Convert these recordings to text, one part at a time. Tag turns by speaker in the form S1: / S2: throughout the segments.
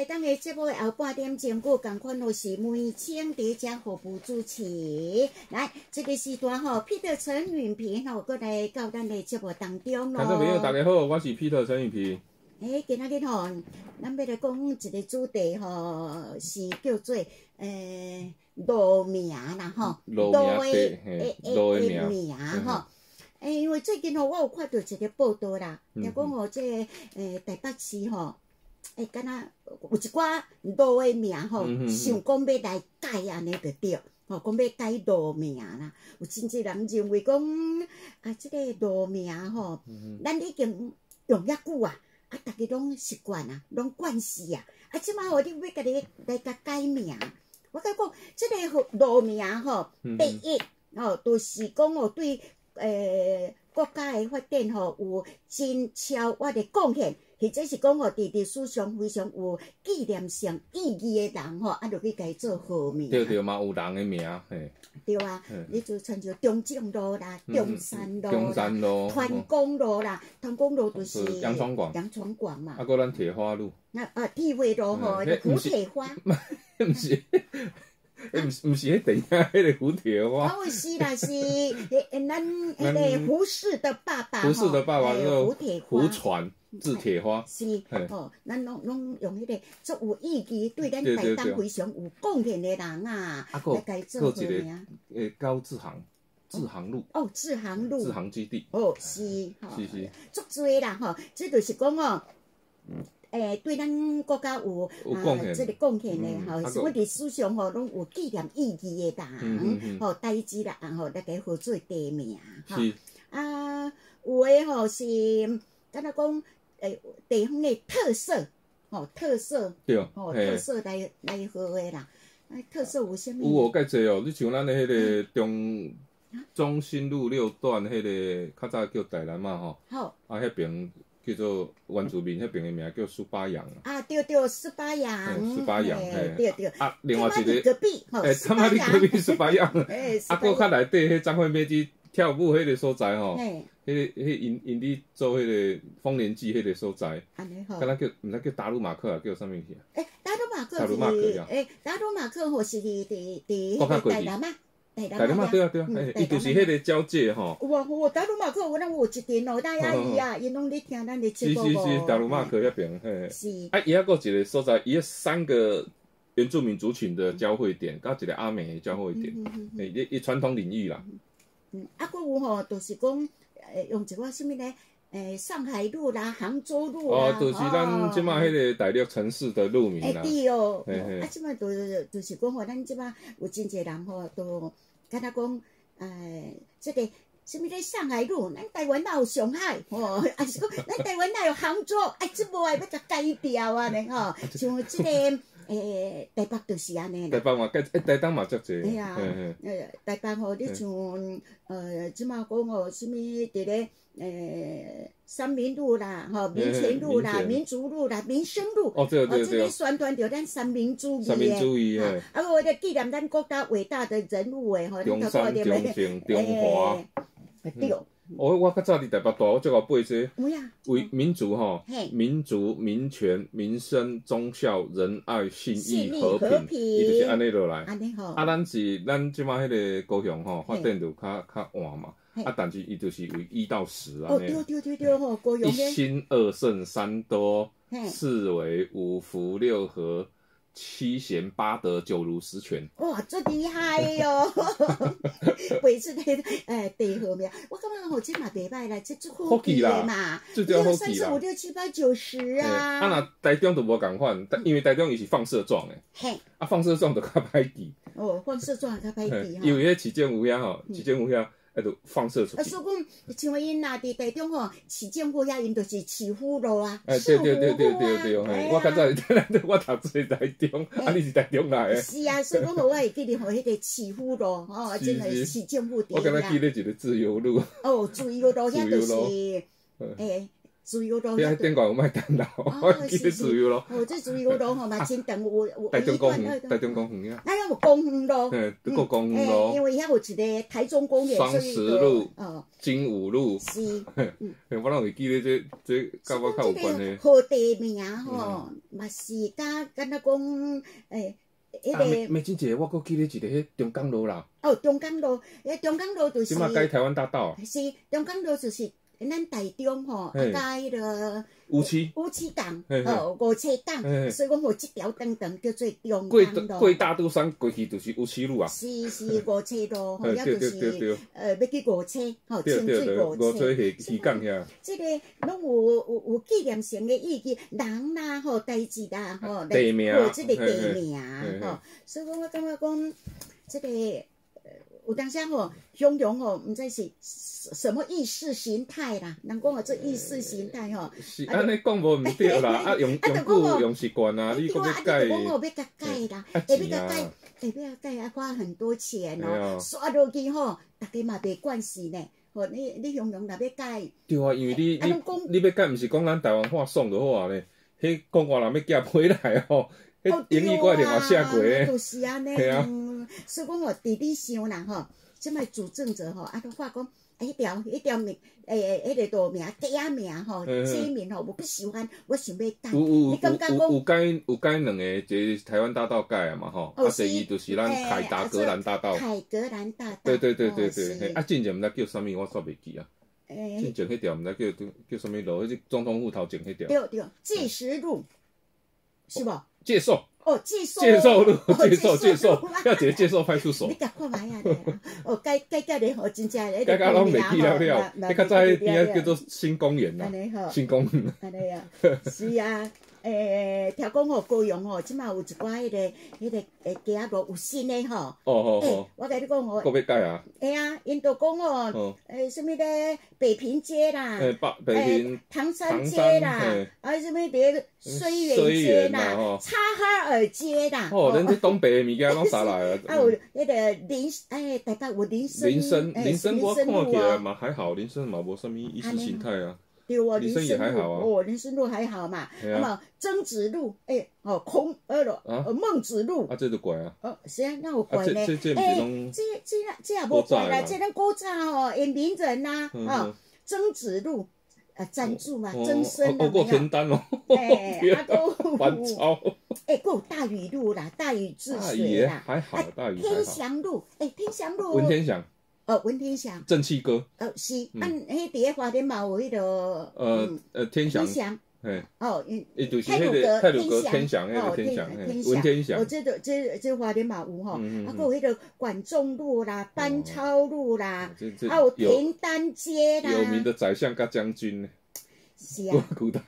S1: 来当个节目的后半点钟，过共款都是梅青蝶加服务主持。来，这个时段吼，Peter 陈允平吼，过来到咱的节目当中
S2: 听众朋友，大。家好，我是 Peter 陈允平。
S1: 诶，今仔日吼，咱要来讲一个主题吼，是叫做诶路名啦吼，
S2: 路名
S1: 的
S2: 路的
S1: 诶
S2: 名
S1: 名
S2: 嗯
S1: 吼。诶，因为最近吼，我有看到一个报道啦，
S2: 嗯
S1: 就讲吼，即个诶台北市吼，诶，敢若有一寡路诶名吼想讲要来改安尼就对，吼，讲要改路名啦。有真济人认为讲啊，即、个路名吼，
S2: 嗯
S1: 咱已经用遐久啊，啊，逐个拢习惯啊，拢惯势啊，啊，即摆吼，你要家己来甲改名，我甲讲，即、个路名吼，
S2: 嗯
S1: 第一吼，就是讲吼对诶、国家诶发展吼有真超我的贡献，或者是讲吼伫历史上非常有纪念性意义的人吼，啊，就去甲伊做好名。
S2: 对对嘛，有人的名，嘿，
S1: 对啊
S2: 嗯，
S1: 你就像就中正路啦、
S2: 嗯
S1: 中山路
S2: 中、山路，
S1: 团公路啦，团公路就是
S2: 是洋窗馆。
S1: 洋窗馆嘛。
S2: 啊，。搁咱铁花路，
S1: 那啊，地位路吼，
S2: 嗯
S1: 就
S2: 迄 不是
S1: 蝴蝶花，
S2: 毋是，迄毋是毋是迄电影迄个蝴蝶花，
S1: 啊，我是啦是，诶诶，咱迄个胡适的爸爸吼，
S2: 胡适的爸爸
S1: 诶
S2: 叫
S1: 胡铁花。
S2: 胡，传字铁花，
S1: 是哦，咱拢拢用迄个足有意义，对咱台东非常有贡献的人啊，来甲伊做
S2: 一个。诶高志航，志航路，
S1: 哦，志航路。
S2: 志，航基地，
S1: 哦是，吼
S2: 是是，
S1: 足多啦吼，这就是讲哦。诶，对咱国家有啊
S2: 有贡献
S1: 这个贡献的吼，
S2: 嗯啊
S1: 什么历史上吼拢有纪念意义的
S2: 嗯嗯
S1: 人，
S2: 嗯
S1: 吼代志啦吼，来给合做地名吼。
S2: 是，
S1: 啊，有诶吼是，敢若讲诶地方的特色，吼特色，
S2: 对，
S1: 吼特。色来来好诶啦。啊，特色有啥
S2: 有？哦，介济哦，你像咱的迄个
S1: 嗯
S2: 中中心路六段迄个较早叫台南嘛吼，
S1: 好
S2: 啊迄边叫做原住民迄边的名叫苏巴洋
S1: 啊，对对，苏巴洋，
S2: 嗯十八洋
S1: 嘿
S2: 嘿。
S1: 对对。
S2: 啊，另外一个
S1: 隔壁，吼，
S2: 诶，
S1: 十
S2: 他妈你隔壁苏巴洋，
S1: 诶，十
S2: 啊，
S1: 八洋，
S2: 搁较内底迄张惠妹去跳舞迄个所在吼，
S1: 嘿，
S2: 迄个迄因因伫做迄个丰年祭迄个所在，
S1: 安尼吼。
S2: 敢。若叫毋知叫达鲁马克啊，叫啥物去啊？
S1: 诶，达鲁马克
S2: 达鲁马克呀。
S1: 是诶，达鲁马克吼是伫伫伫迄个
S2: 我较过去。
S1: 台南啊，台南
S2: 台南嘛，对啊对啊，伊就是迄个交界吼，
S1: 有啊有啊，达鲁马克有咱有一阵哦，大阿姨 啊，因拢咧听咱的节
S2: 是是
S1: 目无
S2: 是达鲁马克迄边，嘿。
S1: 是，
S2: 啊，伊还有一个所在，伊有三个原住民族群的交汇点，甲一个阿美的交汇点，诶，伊伊传统领域啦，
S1: 嗯，啊，佫有吼，就是讲，诶，用一个什物咧，诶，上海路啦，杭州路啦，
S2: 哦，就是咱即马迄个大陆城市的路名
S1: 诶，
S2: 啦，
S1: 对哦，啊，即马就就是讲吼，咱即马有真侪人吼，都敢若讲，诶，这个。什物咧？上海路，咱台湾哪有上海？哦、啊是讲咱台湾哪有杭州？哎，这无爱要甲改掉啊呢吼，像这、个诶、台北就是安尼啦。
S2: 台北嘛，介诶，台东嘛足济，
S1: 哎呀
S2: 嘿嘿，
S1: 呃，台北吼，你像呃，即马讲吼，什物伫咧诶三民路啦，吼民权路啦、
S2: 民
S1: 族路啦、民生路。
S2: 哦，对对
S1: 哦，这个
S2: 对，
S1: 宣传着咱三民主义
S2: 三民
S1: 的
S2: 主义诶，
S1: 啊，啊，为了纪念咱国家伟大的人物诶，吼，
S2: 中山、中正、中华，
S1: 华，对，
S2: 我我较早伫台北大，我最后背这为民族吼，民族、民权、民生、忠孝、仁爱、信义、和平，伊就是安尼落来。
S1: 安尼吼，
S2: 啊，咱是咱即马迄个高雄吼，发展就较较晚嘛。啊，但是伊就是为一到十啊
S1: 哦，
S2: 呢
S1: 对，对对对吼，高雄
S2: 一
S1: 咧，
S2: 心二圣三多，四维五福六和七贤八德九如十全。
S1: 哇，最厉害哟！每次那个诶地号名，我感觉吼，这嘛袂歹啦，这足好记啦嘛，一
S2: 最主要好记啦。
S1: 四五六七八九十
S2: 嘿
S1: 啊，
S2: 啊，那台中都无共款，但因为台中伊是放射状的，
S1: 嘿，
S2: 啊，放射状都较歹记，
S1: 哦，放射状较歹
S2: 嘿
S1: 记吼。
S2: 因为迄市政府遐吼，市政府遐，啊，就放射出
S1: 啊，
S2: 去。
S1: 所以讲，像因若伫台中吼，市政府遐因就是市府路啊，
S2: 哎，
S1: 市
S2: 对对对
S1: 府路啊
S2: 对对对，嘿，
S1: 哎呀
S2: 我较早是 台南，我读做台中，啊，你是台中来的。
S1: 是啊，所以讲吼，我会记得吼，迄个市府路吼，真的
S2: 是
S1: 市政府伫
S2: 我刚才记
S1: 遐。
S2: 咧一个自由路，
S1: 哦，自由路 遐就是
S2: 嗯
S1: 诶自由路
S2: 遐
S1: 遐
S2: 顶悬有麦当劳，我记得自由路，
S1: 哦，这自由路吼嘛真长，有有
S2: 台中公园，台中公园啊，
S1: 那有公园路，
S2: 嘿，这个公园
S1: 诶，因，为遐有一个台中公园，
S2: 双十路
S1: 哦，
S2: 金武路，
S1: 是。
S2: 嘿我拢会记得这这甲我较有关系。
S1: 好地名吼，嘛是甲敢若讲个
S2: 美金姐，我搁记得一个迄中港路啦，
S1: 哦，中港路，迄中港路就是
S2: 即马改台湾大道，
S1: 是中港路就是咱台中吼，啊
S2: 嘿
S1: 甲迄个
S2: 乌七
S1: 乌七港，
S2: 嘿嘿。
S1: 哦，五车港所以讲吼，即条长长叫做中
S2: 过
S1: 港路。
S2: 过大都山过去就是乌七路啊，
S1: 是是五车路，吼，
S2: 嘿
S1: 遐就是呃要去五车，吼，清水五车。
S2: 五做下渔港遐，
S1: 即个拢有有有纪念性的意义，人啦吼，代志啦吼，来
S2: 地名
S1: 有即个地名吼，所以讲我感觉讲，即个呃有当时吼，形容吼，毋知是什么意识形态啦，人讲哦，这意识形态吼，
S2: 是安尼讲无毋对啦，啊用用久用习惯啊，你搁
S1: 对啊，
S2: 要
S1: 啊，
S2: 改
S1: 我要甲改啦，
S2: 啊
S1: 下要
S2: 钱啊
S1: 甲改，下要甲改要花很多钱哦，
S2: 啊
S1: 刷落去吼，大家嘛袂惯势呢，吼，你你形容若要改。
S2: 对啊，因为你你你要改，毋是讲咱台湾话爽就好啊咧，迄讲话人要寄回来吼，迄
S1: 哦，
S2: 英语我电话写过诶，
S1: 就是安尼。
S2: 嘿啊
S1: 嗯所以讲吼，伫你想啦吼，即摆主政者吼，啊，都话讲，哎，迄条迄条名，诶，迄个大名、街名吼，
S2: 嗯嗯
S1: 街名吼，我不喜欢，我想要改。
S2: 有有有有有改有改两个，一个台湾大道改啊嘛吼，啊第二就是咱凯达格兰大道，
S1: 凯格兰大道。
S2: 对对对对
S1: 哦
S2: 对，嘿啊，进前毋知叫啥物，我煞袂记啊，进
S1: 诶，
S2: 前迄条毋知叫叫啥物路，迄是总统府头前迄条，
S1: 对对，计时路，是无？
S2: 介绍
S1: 哦，介绍
S2: 介绍路，
S1: 哦
S2: 介绍介寿
S1: 路，
S2: 要直接介绍派出所。
S1: 你，甲看卖啊！哦，改改改咧，哦，真正迄
S2: 大家拢美丽了了，你较早迄边仔叫做新公园啦
S1: 安，尼吼。
S2: 新公园，
S1: 安尼啊，是啊，诶、听讲吼高阳吼，即马有一寡迄、个、迄、个诶街仔路有新诶吼。诶、
S2: 哦哦。哦，
S1: 我甲你讲吼，
S2: 搁要改啊，
S1: 哎呀，因都讲吼，
S2: 哦，
S1: 诶、什物咧北平街啦，
S2: 诶北北平
S1: 诶唐山街啦
S2: 嘿，
S1: 啊什物伫水源
S2: 水
S1: 街
S2: 源啦吼。
S1: 啦，插哈尔街啦，
S2: 哦，恁这东北的物件拢啥来
S1: 啊
S2: 啊？
S1: 有迄个林，诶，台北有林森，
S2: 林森，
S1: 诶
S2: 林森我看
S1: 路
S2: 起来
S1: 啊，
S2: 嘛还好，林森嘛无啥物意识形态啊。
S1: 对哦，
S2: 林森
S1: 路
S2: 还好啊
S1: 哦，林森路还好嘛，那么曾子路，哎，哦，孔呃咯，
S2: 啊
S1: 呃孟子路，
S2: 啊，这都怪啊！
S1: 哦，是啊，那有
S2: 啊，
S1: 怪呢。
S2: 这这这
S1: 这这这也无怪啦，这咱古早哦，演名人呐，
S2: 嗯
S1: 哦，曾子路，啊，赞助嘛，
S2: 哦
S1: 曾生
S2: 哦，
S1: 啊，
S2: 够
S1: 有没有
S2: 田单哦，
S1: 哎，啊，都
S2: 反超。
S1: 诶，还有大禹路啦，大禹治水啦，
S2: 还好
S1: 啊，天
S2: 大禹还好。
S1: 祥路，哎，天祥路，
S2: 文天祥，
S1: 哦，文天祥，
S2: 正气歌，
S1: 哦，是，
S2: 嗯。
S1: 啊，迄伫个花莲嘛有迄个，
S2: 呃
S1: 嗯
S2: 呃，天祥
S1: 天，祥，
S2: 嘿，
S1: 哦，嗯。
S2: 伊就是
S1: 泰鲁
S2: 迄个
S1: 阁
S2: 泰鲁阁天
S1: 天
S2: 祥，
S1: 哦
S2: 迄个天祥，
S1: 天
S2: 文天祥
S1: 哦，，这个这这花莲嘛有吼，
S2: 嗯嗯嗯。
S1: 啊，还有迄个管仲路啦、班超路啦，还有
S2: 有
S1: 田丹街啦，
S2: 有名的宰相甲将军呢，
S1: 是啊，
S2: 古代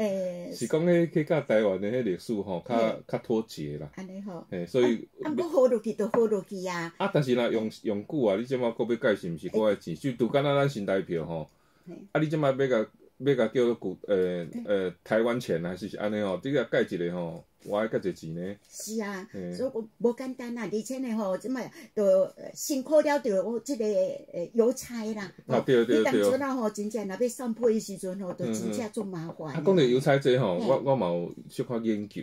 S1: 诶，
S2: 是讲迄去甲台湾的迄历史吼，较
S1: 嘿。
S2: 较脱节啦，
S1: 安尼吼，
S2: 嘿，所以
S1: 啊，啊，好落去就好落去啊，
S2: 啊，但是若用用久啊，你即马搁要改是毋是搁爱钱？就拄敢若咱新台票吼
S1: 嘿，
S2: 啊，你即马要甲要甲叫做古呃呃台湾钱还是是安尼吼？你甲改一个吼，我爱甲侪钱呢？
S1: 是啊，
S2: 嘿
S1: 所以我无简单啊，而且呢吼，即摆就呃辛苦了着我即个诶邮差啦，
S2: 啊对对
S1: 你当
S2: 对
S1: 阵啊吼，真正若要送批的时阵吼，就真正足麻烦
S2: 啊，讲到邮差这吼，我我嘛有小可研究。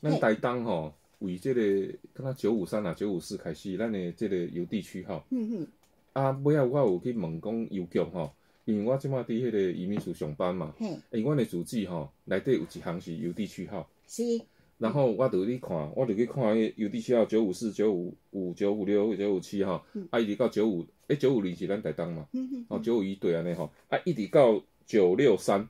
S2: 咱
S1: 嘿
S2: 台东吼，为即个敢若九五三啊、九五四开始，咱的即个邮地区吼。
S1: 嗯哼，
S2: 啊，尾仔我有去问讲邮局吼，因为我即马伫迄个移民署上班嘛，
S1: 嘿，
S2: 因为阮的住址吼内底有一项是邮递区号。
S1: 是，
S2: 然后我就去看，我就去看迄邮递区号九五四、九五五、九五六、九五七吼，啊一直到九五，诶九五零是咱台东嘛，哦九五一对安尼吼，啊一直到九六三，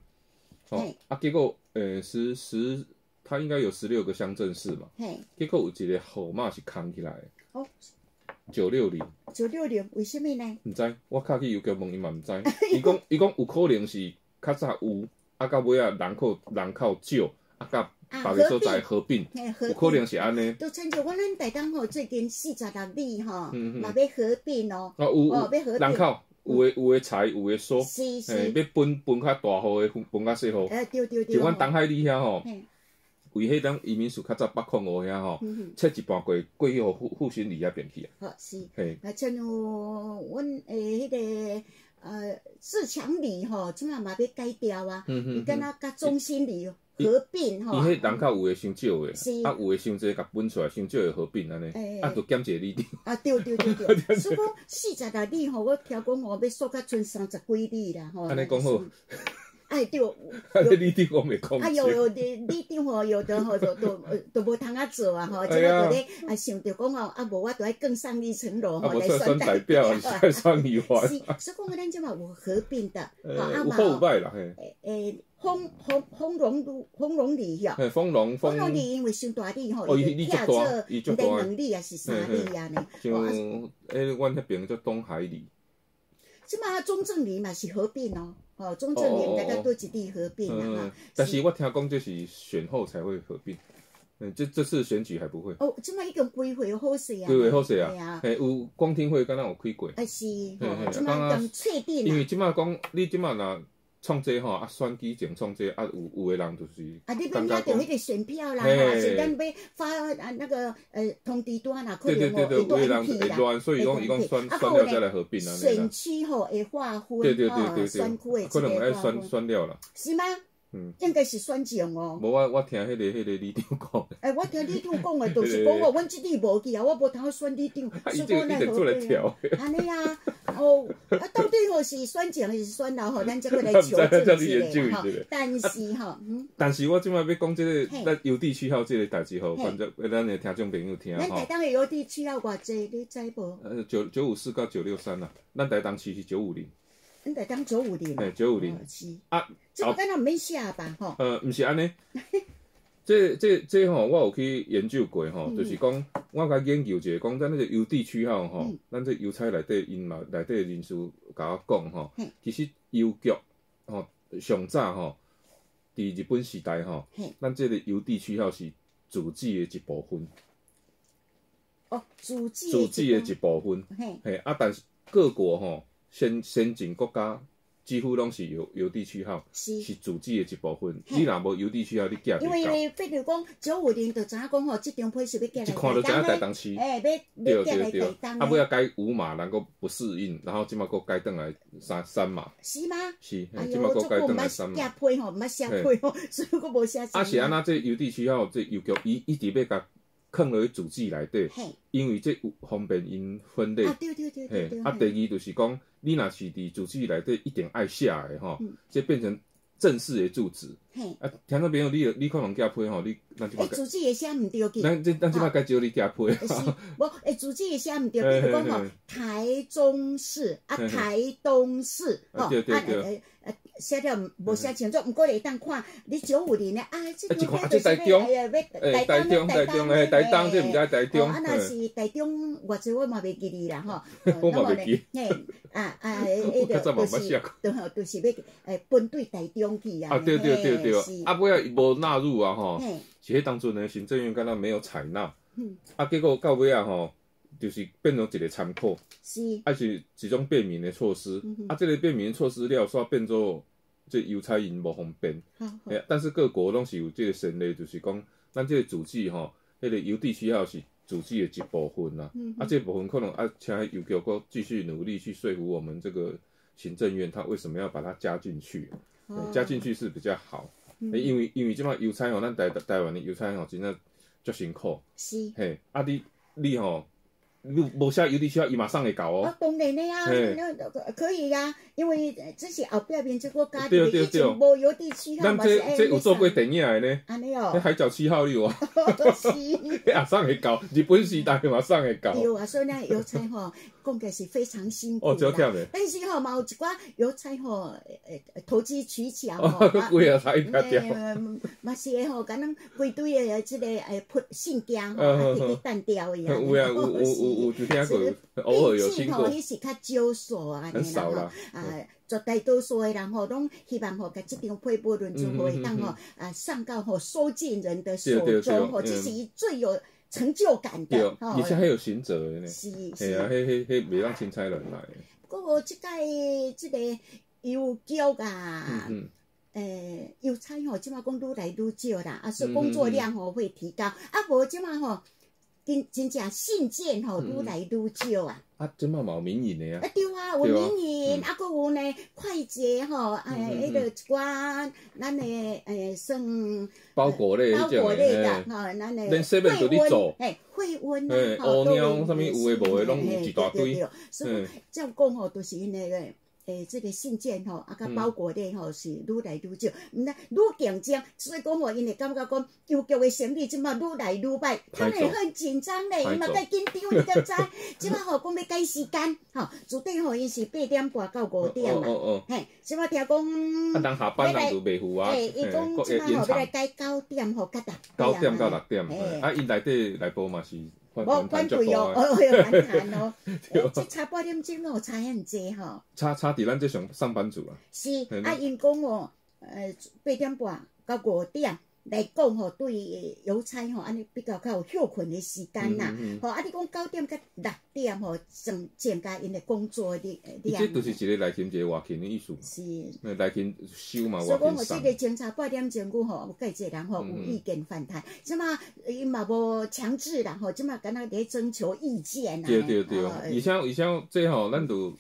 S2: 哦啊结果诶十十，它应该有十六个乡镇市嘛，
S1: 嘿，
S2: 结果有一个号码是空起来的，
S1: 哦，
S2: 九六零，
S1: 九六零为什么呢？
S2: 毋知，我卡去邮局问伊嘛毋知，伊讲伊讲有可能是较早有，啊到尾啊人口人口少，啊甲
S1: 啊，
S2: 别个所在合并，有可能。是安尼。
S1: 都亲像我咱台东吼，最近四十六里吼，嘛要合并哦，
S2: 啊，有有人口，有诶有诶财，有诶所，
S1: 是，是，
S2: 要分分较大号诶，分分较细号。
S1: 诶，对对对，
S2: 就阮东海里遐吼，
S1: 嘿，
S2: 为迄当移民署较早北控湖遐吼，
S1: 嗯
S2: 切一半过过去互复复兴里遐边去啊。
S1: 哼，好是。
S2: 嘿，
S1: 啊，像有阮诶迄个呃自强里吼，即满嘛要改掉啊，
S2: 嗯
S1: 伊敢若甲中心里合并吼
S2: 伊。迄人较有诶伤少诶
S1: 是，
S2: 啊有诶伤济，甲分出来伤少诶合并安尼
S1: 哎，
S2: 啊，就减一个里长。
S1: 啊，对对对 对，所以讲四十来里吼，我听讲吼要缩甲剩三十几里啦吼。
S2: 安尼讲好。
S1: 哎对，
S2: 啊，你里长我袂控
S1: 啊有
S2: 制。
S1: 有的里长吼，有的吼都都呃都无通啊做啊吼，即个
S2: 哎呀
S1: 就咧啊想着讲吼，啊无我都爱更上一层楼
S2: 啊，
S1: 吼来
S2: 无算算代
S1: 代
S2: 表，算算议员。
S1: 是，所以讲咱即嘛有合并的，
S2: 好有歹啦，嘿，
S1: 诶诶，丰丰丰隆路丰隆里吼。
S2: 嘿，丰隆丰，
S1: 丰隆里因为伤大里吼，
S2: 哦伊
S1: 伊
S2: 足大
S1: 做
S2: 伊足大
S1: 连两里啊是三里啊呢。
S2: 像诶，阮迄边叫东海里，
S1: 即马中正里嘛是合并哦，哦中正连大概都一里合并
S2: 嗯
S1: 啦，哈。
S2: 但是我听讲就是选后才会合并，嗯，这这次选举还不会，
S1: 哦，即马已经规划好势啊。
S2: 规划好势
S1: 对
S2: 啊，嘿，有光听会敢若有开过，
S1: 啊是，
S2: 嘿嘿
S1: 吼，即马已经确定啦。
S2: 因为即卖讲你即卖若创这吼，啊选举前创这啊有有的人就是
S1: 啊，你要
S2: 感觉讲
S1: 拿着迄个选票啦，是咱要发啊那个呃通知单啦，可
S2: 对对对对，
S1: 能哦会
S2: 有的人
S1: 断去啦。
S2: 会乱，所以讲伊讲选选了再来合并安尼
S1: 选
S2: 啦，
S1: 区吼会划分，
S2: 对对对
S1: 吼
S2: 对。
S1: 选区
S2: 可能要选选了啦，
S1: 是吗？
S2: 嗯，
S1: 应该是选前哦。
S2: 无我我听迄个迄个李长讲。
S1: 哎，我听李长讲诶，就是讲哦，阮即里无去啊，我无通选李长，所以讲咱合
S2: 做来
S1: 并啊。
S2: 调，
S1: 安尼啊，哦，啊，到底吼是选前还是选老吼，咱才过来求证一下吼。但是吼，嗯，
S2: 但是我即摆要讲即个
S1: 嘿
S2: 咱邮地区号即个代志吼，
S1: 嘿
S2: 反正咱诶听众朋友听吼，
S1: 咱台东诶邮地区号偌济，你知无？
S2: 呃九九五四到九六三啦，咱台东区是九五零，
S1: 咱台东九五零，
S2: 嘿九五零。
S1: 哦是，
S2: 啊，
S1: 这个敢若毋免写吧？吼，
S2: 呃，毋是安尼，这这这吼，我有去研究过吼，
S1: 嗯。
S2: 就是讲我甲研究者讲，咱那个邮地区号吼
S1: 嗯，
S2: 咱这邮差内底因嘛内底的人士甲我讲吼，其实邮局吼上早吼，伫日本时代吼，咱这个邮地区号是自治的一部分，
S1: 哦，主机
S2: 自治的一部分，
S1: 嘿，
S2: 嘿啊，但是各国吼先先进国家几乎拢是邮邮递区号
S1: 是。
S2: 是自治的一部分，
S1: 嘿
S2: 你若无邮递区号，你寄
S1: 因
S2: 为因。
S1: 为比如讲九五零就知影讲吼，即张批是要寄来
S2: 一看就知影台
S1: 台
S2: 东市，
S1: 哎，要
S2: 对
S1: 要寄来
S2: 对对，
S1: 台
S2: 啊，
S1: 东的，
S2: 尾啊改五码，然后不适应，然后即马佫改转来三三码，
S1: 是吗？
S2: 是，即马佫，改转来三码。
S1: 寄批吼，毋捌写批吼，所以我无写字。
S2: 啊是安那，这邮递区号这邮局伊一直要甲放落去主机内底，
S1: 嘿，
S2: 因为这有方便因分类
S1: 啊，。对对对对对，，
S2: 嘿啊，第二就是讲，你若是伫主句内底一定爱写诶吼
S1: 嗯，
S2: 这变成正式的住址。
S1: 嘿，
S2: 啊，听众朋友，你你可能寄批吼，你咱即
S1: 诶，
S2: 马改，
S1: 主句也写毋对去，
S2: 咱这咱即摆该招你寄批。
S1: 是，无诶，主句也写毋对，
S2: 嘿
S1: 比如讲吼台中市啊，台东市，
S2: 啊
S1: 吼，
S2: 对对对。
S1: 啊诶诶，写了无写清楚，毋过会当看你九五年的啊，即
S2: 啊一看
S1: 就是
S2: 这台中？诶，
S1: 要
S2: 台中，台中，诶，台东这毋知台
S1: 哦，
S2: 中，
S1: 啊，若
S2: 嘿
S1: 是台中，偌济我嘛袂记哩啦，吼。
S2: 我嘛袂记。
S1: 嘿，啊啊，迄就是
S2: 嘛捌写过，
S1: 就就是要诶分对台中去啊。
S2: 啊，对对对对。
S1: 嘿，
S2: 啊，尾啊伊无纳入啊吼，
S1: 嘿，
S2: 是迄当初呢行政院敢若没有采纳。
S1: 嗯，
S2: 啊，结果到尾啊吼，就是变成一个参考，
S1: 是，
S2: 啊是一种便民的措施。
S1: 嗯，
S2: 啊，这个便民的措施了，煞变做这邮差因无方便，
S1: 好好。
S2: 诶，但是各国拢是有这个先例，就是讲咱这个组织吼，迄个邮递需要是组织的一部分啦，
S1: 嗯
S2: 啊，这部分可能啊，请邮局搁继续努力去说服我们这个行政院，他为什么要把它加进去？加进去是比较好，
S1: 嗯。
S2: 欸因为因为即马邮差吼，咱台台湾的邮差吼，真正足辛苦，
S1: 是。
S2: 嘿，啊你你吼，你无写邮地需要伊马上会搞
S1: 哦。
S2: 啊，，
S1: 当然的呀，
S2: 嘿。
S1: 那那可以呀，因为呃这是后壁面这个家
S2: 对对
S1: 己以前
S2: 对
S1: 无邮地区号
S2: 咱
S1: 嘛
S2: 这这有做过电影的呢，
S1: 安尼
S2: 迄
S1: 哦，
S2: 海角七号你有啊，
S1: 是。
S2: 迄 马上会搞，日本时代马上会搞，
S1: 对啊，所以呢，邮差吼，讲起是非常辛苦
S2: 哦，真
S1: 啦。
S2: 忝的，
S1: 但是吼，嘛有一寡邮差吼，呃，呃投机取巧吼，
S2: 哦，贵啊，差一条条，
S1: 呃嘛是诶吼，敢若规堆诶即个诶信信件吼，
S2: 嗯
S1: 啊，
S2: 嗯。
S1: 摕去单调伊
S2: 有啊，有有有有有听过，偶尔有听过，
S1: 迄是较少数啊，
S2: 很少啦，
S1: 啊，绝大多数的人吼，拢希望吼，甲即张配报论就会当吼啊上到吼收件人的手中吼，这是伊最有成就感，的吼。
S2: 而。且还有行者的呢，
S1: 是
S2: 是。啊，
S1: 是，
S2: 迄迄迄袂让钦差人来，
S1: 不过即届即个邮局啊。
S2: 嗯
S1: 诶，邮差吼，即马讲愈来愈少啦，啊，所以工作量吼会提高，啊，无即马吼，真真正信件吼愈来愈少啊。
S2: 啊，即嘛嘛有民营的啊
S1: 啊，，对啊，有民营，
S2: 嗯。
S1: 啊，搁有呢快捷吼，哎，迄个一寡咱的诶算
S2: 包裹类
S1: 包裹类的，
S2: 的，
S1: 吼，咱的
S2: 连 seven 都
S1: 惠温
S2: 伫做，
S1: 嘿，惠温
S2: 嘿
S1: 啊，吼
S2: 乌猫啥物有诶无诶拢有一大堆。
S1: 所以
S2: 嗯
S1: 照讲吼，都是因那个。诶，这个信件吼，啊，甲
S2: 嗯。
S1: 包裹咧吼是愈来愈少，毋那愈竞争，所以讲吼，因会感觉讲邮局的生意即马愈来愈歹，他们也很紧张咧，伊嘛该紧张，你知知？即马吼讲要改时间，吼，注定吼因是八点半到五点嘛，
S2: 哦哦
S1: 嘿，即马听
S2: 讲，啊，
S1: 讲，
S2: 人下班人就袂赴啊，
S1: 诶，伊讲即马吼要来改九点吼，甲六
S2: 九点到六点，
S1: 嘿。
S2: 啊，因内底内部嘛是反
S1: 无
S2: 反弹足
S1: 反对哦，
S2: 大的，
S1: 哦，有反弹哦，即差八点钟哦，差很济吼。
S2: 差差伫咱即上上班族啊，
S1: 是
S2: 嘿
S1: 啊，因讲哦，呃，八点半到五点来讲吼，对邮差吼，安尼比较较有休困的时间啦。
S2: 嗯嗯嗯
S1: 吼，啊，你讲九点到六点吼，增增加因的工作的
S2: 伊
S1: 量。
S2: 这就是一个内勤一个外勤的意思，
S1: 是。
S2: 内勤收嘛，
S1: 所以讲，我这，个警察八点前后吼，有介济人吼有意见反弹，即嘛伊嘛无强制啦吼，即嘛敢若伫征求意见啦。
S2: 对对对，
S1: 哦
S2: 而且而且这吼，咱就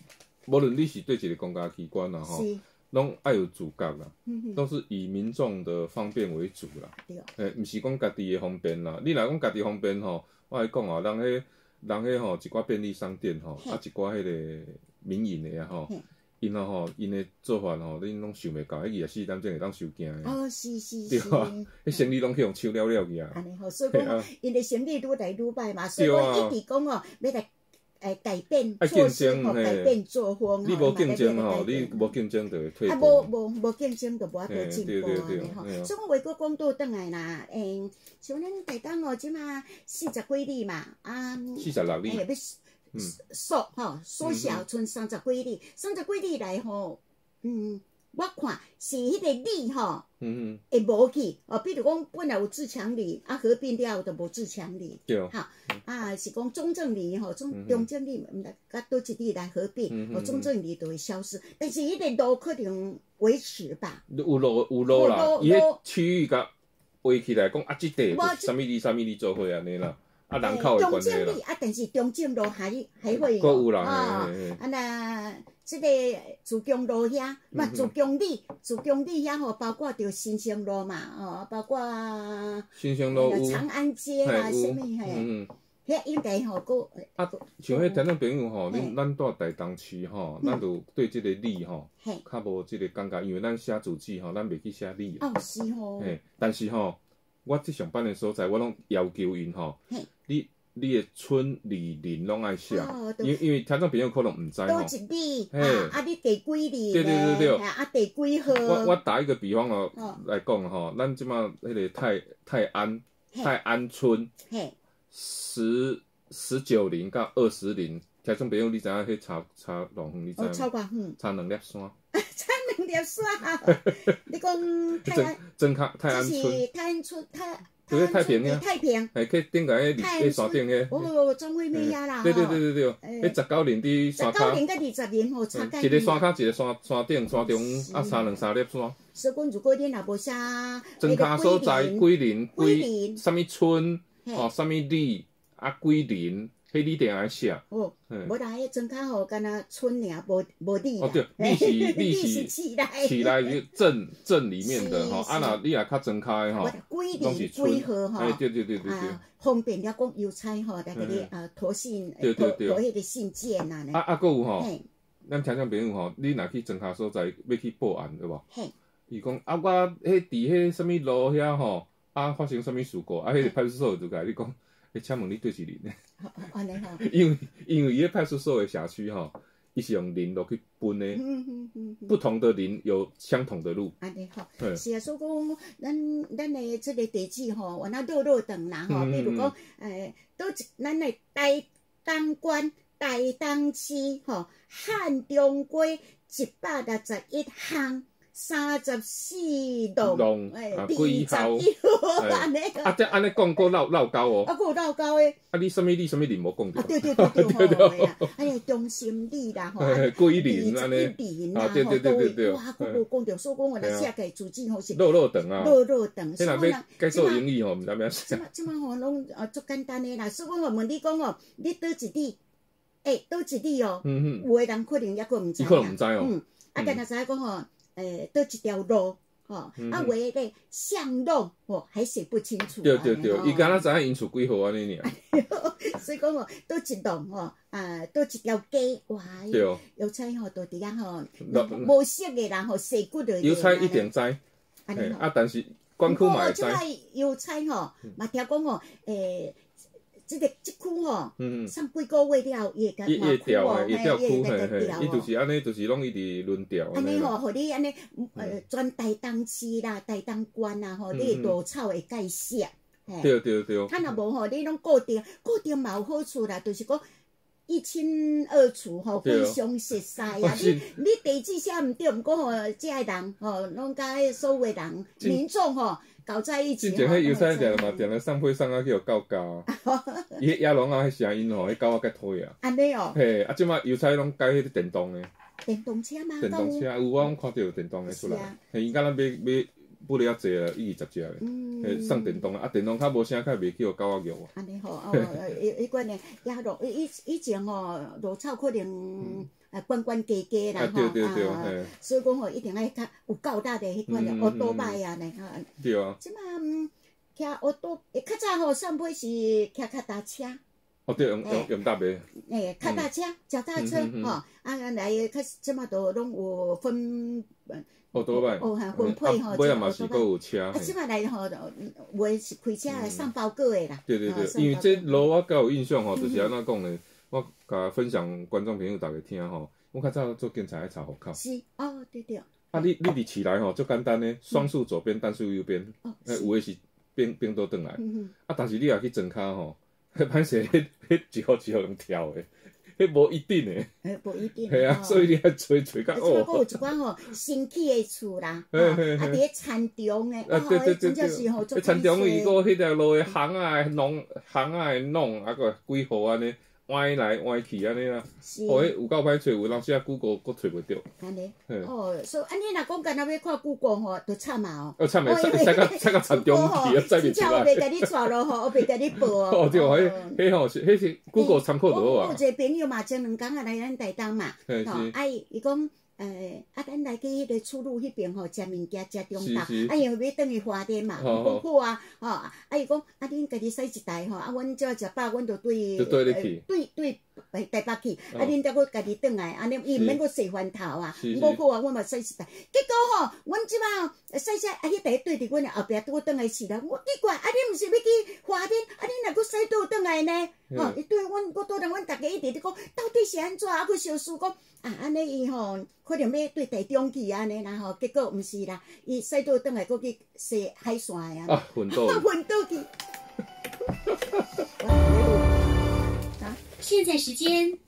S2: 无论你是对一个公家机关啦吼，
S1: 是，
S2: 拢爱有主角啦，都是以民众的方便为主啦。
S1: 对，
S2: 诶，毋是讲家己的方便啦，你若讲家己方便吼，我来讲啊，人迄人迄吼一寡便利商店吼，啊一寡迄个民营的啊吼
S1: 嘿，
S2: 因啊吼，因的做法吼，恁拢想袂到，迄二十四点钟会当收惊的，
S1: 哦，是是是，
S2: 对啊迄生理拢去互抽了了去啊。
S1: 安尼吼，所以讲
S2: 啊，
S1: 因的生理愈来愈歹嘛，所以
S2: 对啊。
S1: 讲一直讲哦，要来诶改变
S2: 爱
S1: 措施吼，
S2: 竞争嘿。
S1: 改变作风
S2: 你无竞争
S1: 吼，
S2: 吼，你无竞争就会退
S1: 啊，无。无无竞争就无法度进步
S2: 嘿对对对
S1: 安尼吼。所以我话佫讲倒转来啦，诶，像咱台东哦，即马四十几里嘛，啊，
S2: 四十六
S1: 诶，
S2: 里，
S1: 要
S2: 嗯。
S1: 缩吼缩小，
S2: 嗯。
S1: 剩三十几里，三十几里来吼，嗯，我看是迄个力吼。
S2: 嗯。嗯，
S1: 会无去。哦，比如讲本来有自强力，啊合并了就无自强力，
S2: 对，
S1: 哈啊是讲中正力吼，中中正力毋知甲倒一里来合并，哦中正力就会消失，但是迄个路可能维持吧，
S2: 有路有路啦伊迄
S1: 路。
S2: 区域甲围起来讲啊，即地啥物里啥物里做伙安尼啦，啊人口的
S1: 中
S2: 关系啦。
S1: 正力，啊，但是中正路还还会
S2: 搁有啦，
S1: 啊啊那即个自强路遐，嘛自强里，自强里遐吼，包括着新生路嘛，哦，包括
S2: 新兴路有，
S1: 长安街啦，
S2: 嘿有，
S1: 什么嘿，
S2: 嗯嗯。
S1: 遐应该吼个。
S2: 啊，像迄听众朋友吼，
S1: 嘿
S2: 恁咱住台东区吼，
S1: 嗯
S2: 咱就对即个里吼，
S1: 嘿，
S2: 较无即个感觉，因为咱写字字吼，咱袂去写里啊。
S1: 哦是吼，
S2: 嘿，但是吼，我即上班的所在，我拢要求因吼
S1: 嘿，
S2: 你你的村里邻拢爱写，
S1: 哦
S2: 因为因为听众朋友可能毋知吼。多。
S1: 一里啊，啊你第几里
S2: 对对对对
S1: 咧啊第几号？
S2: 我我打一个比方哦
S1: 哦
S2: 来讲吼，咱即马迄个泰泰安泰安村，十十九邻到二十邻，听众朋友你知影迄差差偌远，你知
S1: 哦
S2: 影吗？
S1: 超过远，
S2: 差两粒山。
S1: 差两粒山。你讲泰
S2: 真
S1: 安，
S2: 真卡泰安村，
S1: 泰安村泰。
S2: 就是太平。呀
S1: 太平。
S2: 系去顶个迄
S1: 泰安
S2: 迄山顶诶，
S1: 哦，中惠美遐啦。
S2: 对对对对对，
S1: 诶
S2: 迄十九年伫
S1: 十
S2: 山骹，
S1: 九年甲二十年吼，差介
S2: 一个山
S1: 远。
S2: 骹一个山山顶山中啊差两三粒山，
S1: 所以讲，如果恁若无写
S2: 真卡所在桂林。
S1: 桂
S2: 桂
S1: 林。
S2: 什物村？哦什物里啊桂林，迄你定爱写，
S1: 哦，
S2: 嗯
S1: 无啦，迄真较吼，敢若村尔，无无里啦。
S2: 哦对你是你
S1: 你
S2: 是
S1: 是起来。
S2: 起来就镇镇里面的吼，啊
S1: 是
S2: 若你若较真开吼
S1: 我，几
S2: 拢是
S1: 里
S2: 村
S1: 几号吼，
S2: 哎对对对对对。
S1: 啊，，方便了讲邮差吼，来甲你
S2: 嗯
S1: 啊托信，
S2: 对对对。
S1: 迄个信件呐，
S2: 啊啊搁有吼。咱听众朋友吼，你若去侦查所在要去报案，对无？
S1: 嘿，
S2: 伊讲啊，我迄伫迄什物路遐吼，啊发生什物事故，啊，迄个派出所就甲你讲，诶，请问你对是邻的？
S1: 好安尼吼，
S2: 因为因为伊个派出所的辖区吼，伊是用邻路去分的，不同的邻有相同的路。
S1: 安尼吼，是啊，所以讲咱咱的这个地址吼，原来落落长啦吼，比如讲，诶，倒一咱的台东关、台东市吼，汉中街一百六十一巷。三十四栋，
S2: 栋
S1: 哎，
S2: 啊
S1: 第
S2: 几号
S1: 十一号？
S2: 哎
S1: 安尼
S2: 啊，这安尼讲过闹闹高哦。
S1: 啊，还有老高诶，
S2: 啊，你什么你什么人无讲
S1: 啊，
S2: 着？
S1: 对对对对
S2: 对
S1: 吼，嘿啦，啊，个 中心里啦，吼，
S2: 桂林安尼。
S1: 第一年啦，
S2: 啊对对对对对。
S1: 吼，哇，佫无讲着，所以讲我来
S2: 嘿啊。
S1: 写个主旨吼是
S2: 肉肉等啊，
S1: 落落长，
S2: 迄若要改做英语吼，毋知影写。
S1: 即马即马吼拢呃足简单诶啦，所以讲我问你讲哦，你倒一滴，诶，倒一滴哦，有诶人可能抑佫毋知
S2: 伊可能毋知哦。
S1: 嗯，啊，敢若知影讲吼，诶，倒一条路，吼，
S2: 嗯
S1: 啊，为个巷弄，吼，还写不清楚。
S2: 对对对，伊敢
S1: 若，
S2: 若知影因厝几号安尼尔。
S1: 所以讲吼，倒一栋吼，啊，倒一条街，哇，
S2: 对哦，
S1: 邮差吼，到伫遐吼，无识诶人吼，洗骨落。
S2: 油菜一定知，啊，但是光区嘛会知
S1: 即。摆邮差吼，嘛听讲吼，诶，即个即区吼，上几个月了，伊会甲
S2: 伊伊会调诶，伊
S1: 嘿
S2: 调区嘿嘿，伊就是安尼，就是拢一直轮调
S1: 安尼吼。互你安尼，呃，专台东市啦、台东县啦，吼，
S2: 嗯
S1: 你的路草会介绍。
S2: 对对对，
S1: 他若无吼，你拢固定，固定嘛有好处啦，就是讲一清二楚吼，非常熟悉啊。你你地址写毋对，毋过吼，遮个人吼，拢甲迄所有人民众吼搞在一起吼。
S2: 之前迄邮差定嘛
S1: 拢会知
S2: 定咧送批送啊去互狗教，伊迄野狼啊，迄声音吼，迄狗啊，甲推啊。
S1: 安尼哦，
S2: 嘿，啊，即马油菜拢改迄个电动诶，
S1: 电动车嘛，
S2: 电动车有我拢看到有电动诶出来
S1: 是啊。
S2: 嘿，伊敢若买买不了济啊，一二十只咧。
S1: 嗯，
S2: 嘿，送电动啊，啊，电动较无声，较袂去互狗仔咬啊。
S1: 安尼吼，哦，迄迄款诶，野路以以前吼，路草可能呃关关家家啦
S2: 啊，
S1: 吼，
S2: 对对对，
S1: 啊，所以讲吼，一定爱较有够大的迄款的
S2: 嗯
S1: 奥多麦啊，呢吼。
S2: 对啊。
S1: 即马嗯，骑奥多，诶，较早吼上尾是骑脚踏车，
S2: 哦，对，用
S1: 嘿
S2: 用用搭呗。
S1: 诶，脚踏车、脚踏车吼，啊来开始即马都拢有分，
S2: 哦，多摆。
S1: 哦哈分配吼
S2: 啊尾啊嘛是佫有车。
S1: 啊，即
S2: 嘿
S1: 马来吼，有诶是开车来送包裹诶啦。
S2: 对对对，因为这
S1: 包裹
S2: 路我较有印象吼，
S1: 嗯
S2: 就是安怎讲呢？我甲分享观众朋友逐个听吼。我较早做警察爱查户口，
S1: 是，哦，对对，
S2: 啊，你你伫市内吼，足简单诶，双数左边，单数右边，
S1: 哦，
S2: 诶，有诶是边边倒转来，
S1: 嗯嗯。
S2: 啊，但是你若去装卡吼，歹势，迄迄一号一号用跳诶，迄无一定诶，
S1: 诶，无一定。
S2: 系啊，
S1: 哦
S2: 所以你爱找找较
S1: 啊，即摆佫有
S2: 哦。
S1: 一寡吼新起诶厝啦，吼，
S2: 嘿嘿嘿
S1: 啊，伫咧田中诶，
S2: 啊，对对对
S1: 真正
S2: 对，
S1: 是吼，
S2: 迄田中伊个迄条路诶巷仔诶弄，巷啊弄，啊个几号安尼歪来歪去安尼啦，
S1: 是
S2: 哦，迄有够歹找，有当时啊 Google 佫找袂着，
S1: 安尼，哦，所以安尼若讲干若要看 Google 吼，就惨啊哦。
S2: 哦，差袂
S1: 哦因为
S2: 使使甲使甲田中去啊，再袂出
S1: 真正我
S2: 来。
S1: 袂甲你带咯吼，我袂甲你报哦。
S2: 哦，对，迄迄吼是迄是 Google 参考就好啊
S1: 我有。一个朋友嘛，前两工啊来咱台东嘛，吼啊伊伊讲。诶，啊，咱来去迄个出路迄边吼，食物件食中昼，啊，因为要等于花店嘛，
S2: 好
S1: 好。好啊，吼，啊，伊讲，啊，恁家己洗一台吼，啊，阮只要食饱，阮就对，
S2: 就对
S1: 对对，诶，台北去，啊，恁再佫家己转来，安尼伊毋免佫洗饭头啊，我好啊，我嘛洗一台，结果吼，阮即摆洗洗，啊，迄台对伫阮后壁，拄倒来死啦，我奇怪，啊，你毋是要去花店，啊，你若佫洗倒转来呢？吼，伊对阮，我倒来，阮逐家一直伫讲，到底是安怎？啊，佫小思讲，啊，安尼伊吼，可能要对台中去安尼啦吼，结果毋是啦，伊洗倒转来，搁去洗海线的啊，
S2: 啊，混倒。
S1: 昏倒去。
S3: 现在时间